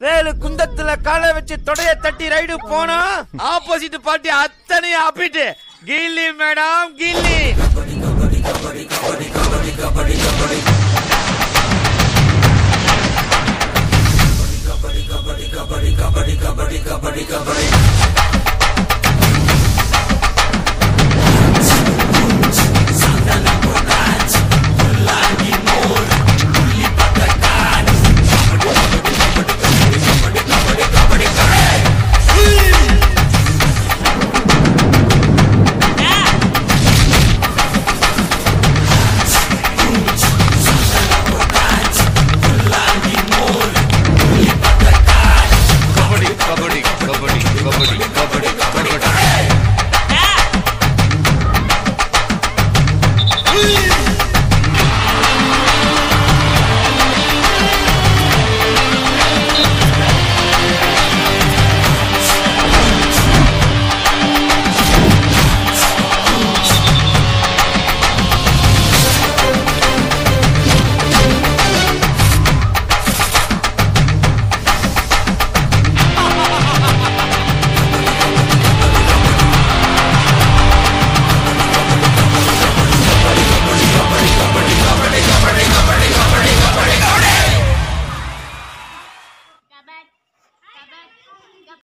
வேலு குந்தத்துல காலை வச்சு தொடைய தட்டி ரைடு போனா ஆப்போசிட் பார்ட்டி அத்தனையும் ஆப்பிட்டு. கில்லி மேடம் கில்லி. கபடி கபடி கபடி கபடி கபடி கபடி